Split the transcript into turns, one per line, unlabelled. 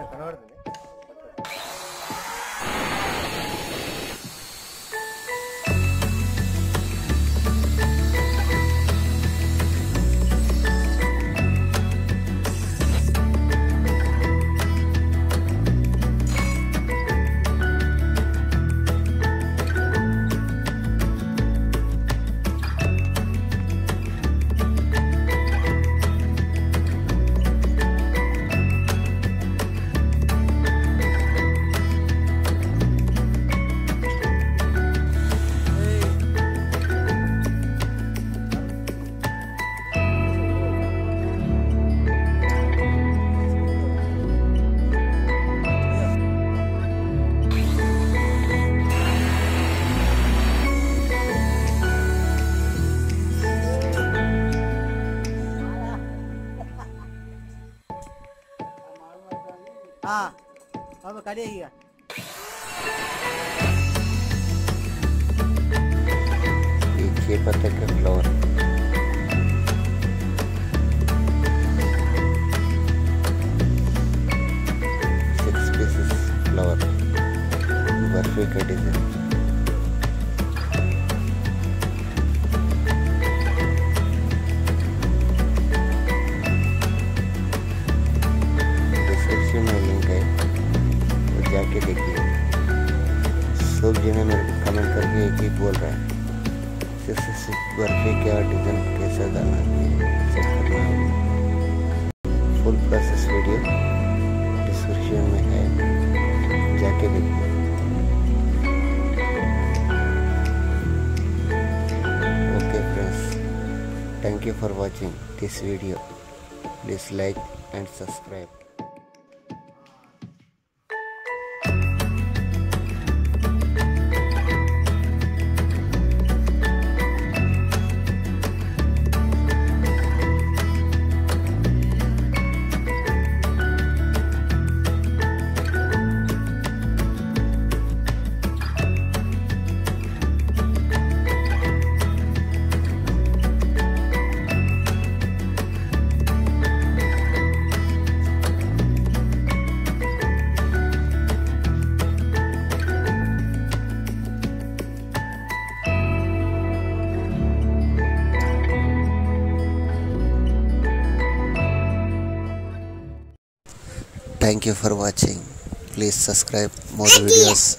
あかなあ
れでね。हाँ। अब करेगा पीछे पता के flour six pieces flour barfi के डिज़ाइन जाके देखिए। सब जने मेरे को कमेंट करके एक ही बोल रहा है। जैसे बर्फ़ी क्या डिज़ाइन कैसा डालना सब करना है। फुल प्रोसेस वीडियो डिस्क्रिप्शन में है। जाके देखिए। Okay friends thank you for watching this video please like and subscribe Thank you for watching. Please subscribe more videos